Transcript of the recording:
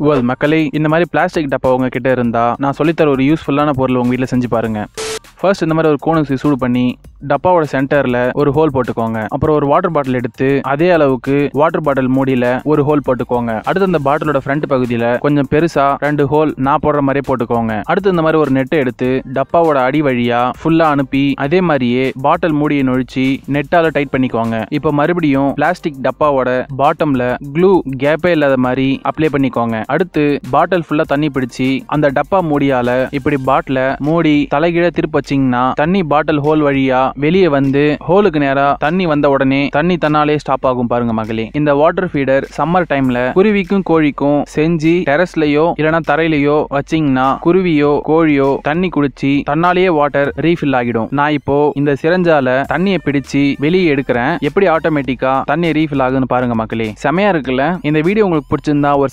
வேல் மக்களே இந்த மாதிரி பிளாஸ்டிக் டப்பா உங்ககிட்ட இருந்தால் நான் சொல்லித்தர ஒரு யூஸ்ஃபுல்லான பொருள் உங்கள் வீட்டில் செஞ்சு பாருங்கள் ஃபர்ஸ்ட் இந்த மாதிரி ஒரு கோனுக்கு சூடு பண்ணி டப்பாவோட சென்டர்ல ஒரு ஹோல் போட்டுக்கோங்க. அப்புறம் ஒரு வாட்டர் பாட்டில் எடுத்து அதே அளவுக்கு வாட்டர் பாட்டில் மூடியில ஒரு ஹோல் போட்டுக்கோங்க. அடுத்து அந்த பாட்டிலோட ஃப்ரண்ட் பகுதியில் கொஞ்சம் பெருசா ரெண்டு ஹோல் நான் போடுற மாதிரியே போட்டுக்கோங்க. அடுத்து இந்த மாதிரி ஒரு நெட்டை எடுத்து டப்பாவோட அடி வழியா ஃபுல்லா அனுப்பி அதே மாதிரியே பாட்டில் மூடியை நொழிச்சு நெட்டால டைட் பண்ணிக்கோங்க. இப்போ மறுபடியும் பிளாஸ்டிக் டப்பாவோட பாட்டம்ல க்ளூ கேப்பே இல்லாத மாதிரி அப்ளை பண்ணிக்கோங்க. அடுத்து பாட்டில் ஃபுல்லா தண்ணி பிடிச்சி அந்த டப்பா மூடியால இப்படி பாட்டில மூடி தலைகீழ திருப்பி வச்சிங்கன்னா தண்ணி பாட்டில் ஹோல் வழியா வெளியே வந்து ஹோலுக்கு நேரா தண்ணி வந்த உடனே தண்ணி தன்னாலே ஸ்டாப் ஆகும் பாருங்க மகளே. இந்த வாட்டர் ஃபீடர் சம்மர் டைம்ல குருவிக்கும் கோழிக்கும் செஞ்சு டெரஸ்லயோ இல்லனா தரையிலயோ வச்சிங்கன்னா குருவியோ கோழியோ தண்ணி குடிச்சு தன்னாலேயே வாட்டர் ரீஃபில் ஆகிடும். நான் இப்போ இந்த சிரஞ்சால தண்ணியை பிடிச்சு வெளியே எடுக்கிறேன். எப்படி ஆட்டோமேட்டிக்கா தண்ணி ரீஃபில் ஆகுதுன்னு பாருங்க மக்களே செமையா இருக்குல்ல? இந்த வீடியோ உங்களுக்கு பிடிச்சிருந்தா ஒரு